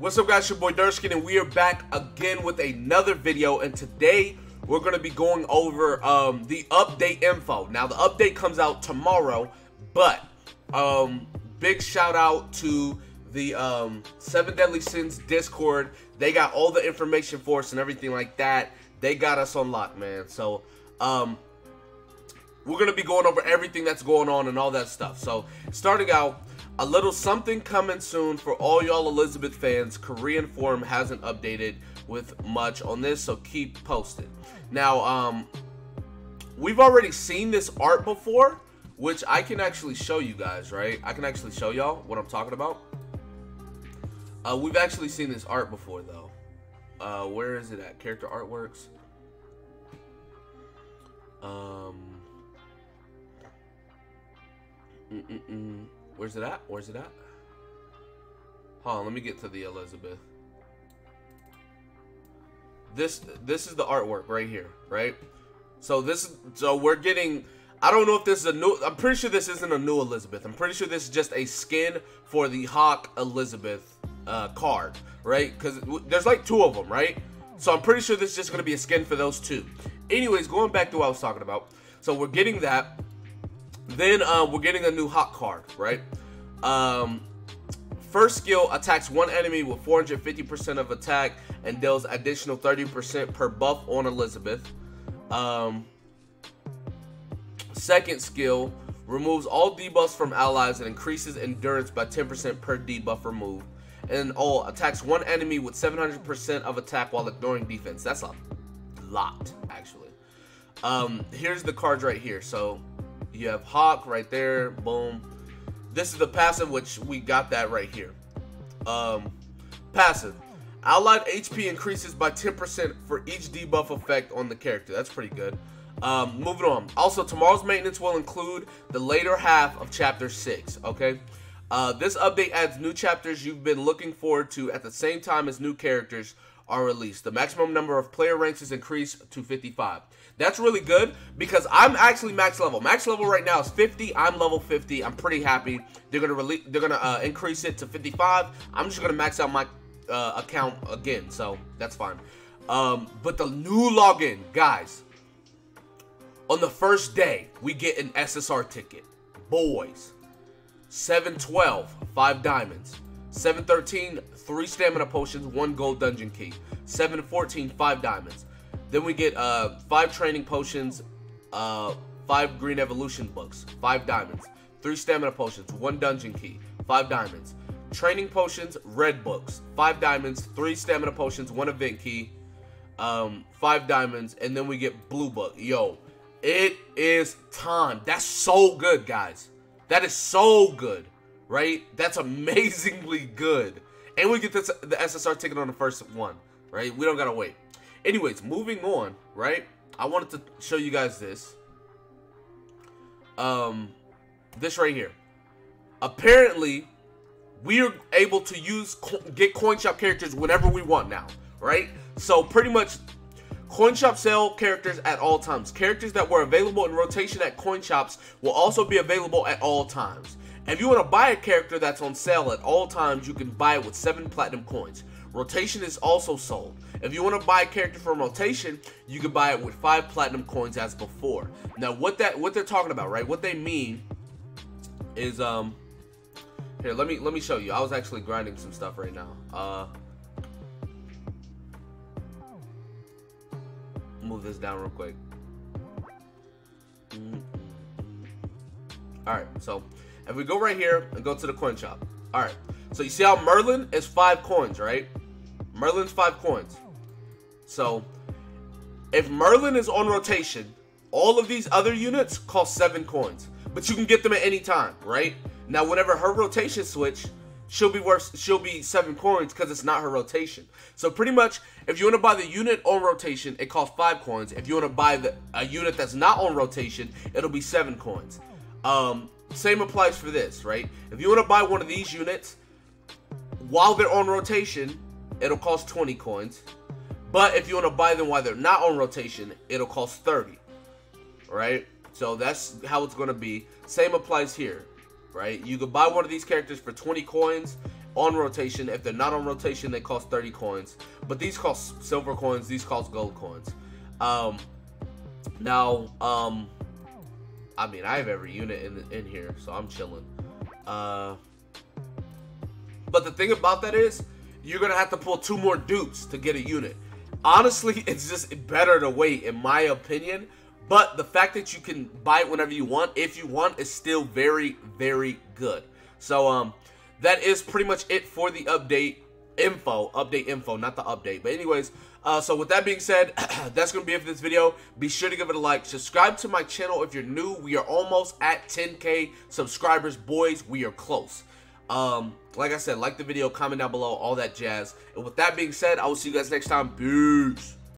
What's up guys, your boy DarkSkin and we are back again with another video and today we're going to be going over um, the update info. Now the update comes out tomorrow, but um, big shout out to the um, Seven Deadly Sins Discord. They got all the information for us and everything like that. They got us on lock, man. So um, we're going to be going over everything that's going on and all that stuff. So starting out, a little something coming soon for all y'all Elizabeth fans. Korean forum hasn't updated with much on this, so keep posted. Now, um, we've already seen this art before, which I can actually show you guys, right? I can actually show y'all what I'm talking about. Uh, we've actually seen this art before, though. Uh, where is it at? Character artworks. Um. Mm -mm -mm. Where's it at? Where's it at? Hold on, let me get to the Elizabeth. This this is the artwork right here, right? So this so we're getting I don't know if this is a new I'm pretty sure this isn't a new Elizabeth. I'm pretty sure this is just a skin for the Hawk Elizabeth uh, card, right? Cuz there's like two of them, right? So I'm pretty sure this is just going to be a skin for those two. Anyways, going back to what I was talking about. So we're getting that then uh, we're getting a new Hawk card, right? Um, first skill attacks one enemy with 450% of attack and deals additional 30% per buff on Elizabeth. Um, second skill removes all debuffs from allies and increases endurance by 10% per debuff removed. And all attacks one enemy with 700% of attack while ignoring defense. That's a lot, actually. Um, here's the cards right here. So you have Hawk right there. Boom. This is the passive, which we got that right here. Um, passive. Allied HP increases by 10% for each debuff effect on the character. That's pretty good. Um, moving on. Also, tomorrow's maintenance will include the later half of Chapter 6, okay? Uh, this update adds new chapters you've been looking forward to at the same time as new characters are released. The maximum number of player ranks is increased to 55. That's really good because I'm actually max level. Max level right now is 50. I'm level 50. I'm pretty happy. They're gonna release. They're gonna uh, increase it to 55. I'm just gonna max out my uh, account again, so that's fine. Um, but the new login, guys. On the first day, we get an SSR ticket. Boys. 712, 5 diamonds. 713, 3 stamina potions, 1 gold dungeon key. 714, 5 diamonds. Then we get uh, five training potions, uh, five green evolution books, five diamonds, three stamina potions, one dungeon key, five diamonds. Training potions, red books, five diamonds, three stamina potions, one event key, um, five diamonds, and then we get blue book. Yo, it is time. That's so good, guys. That is so good, right? That's amazingly good. And we get this, the SSR ticket on the first one, right? We don't gotta wait. Anyways, moving on, right? I wanted to show you guys this. Um, this right here. Apparently, we are able to use get coin shop characters whenever we want now, right? So pretty much Coin shop sell characters at all times. Characters that were available in rotation at coin shops will also be available at all times. If you want to buy a character that's on sale at all times, you can buy it with 7 platinum coins. Rotation is also sold. If you want to buy a character from rotation, you can buy it with five platinum coins as before. Now, what that what they're talking about, right? What they mean is um here. Let me let me show you. I was actually grinding some stuff right now. Uh, move this down real quick. All right, so if we go right here and go to the coin shop. All right, so you see how Merlin is five coins, right? Merlin's five coins. So, if Merlin is on rotation, all of these other units cost 7 coins. But you can get them at any time, right? Now, whenever her rotation switch, she'll be worth she'll be 7 coins because it's not her rotation. So pretty much, if you want to buy the unit on rotation, it costs 5 coins. If you want to buy the a unit that's not on rotation, it'll be 7 coins. Um, same applies for this, right? If you want to buy one of these units, while they're on rotation, it'll cost 20 coins. But if you want to buy them while they're not on rotation, it'll cost 30. Right? So that's how it's going to be. Same applies here. Right? You could buy one of these characters for 20 coins. on rotation. If they're not on rotation, they cost 30 coins. But these cost silver coins. These cost gold coins. Um, now, um, I mean, I have every unit in in here, so I'm chilling. Uh, but the thing about that is, you're gonna have to pull two more dupes to get a unit. Honestly, it's just better to wait, in my opinion. But the fact that you can buy it whenever you want, if you want, is still very, very good. So, um, that is pretty much it for the update info. Update info, not the update. But anyways, uh, so with that being said, that's to be it for this video. Be sure to give it a like. Subscribe to my channel if you're new. We are almost at 10k subscribers. Boys, we are close. Um, like I said, like the video, comment down below, all that jazz. And with that being said, I will see you guys next time. Peace.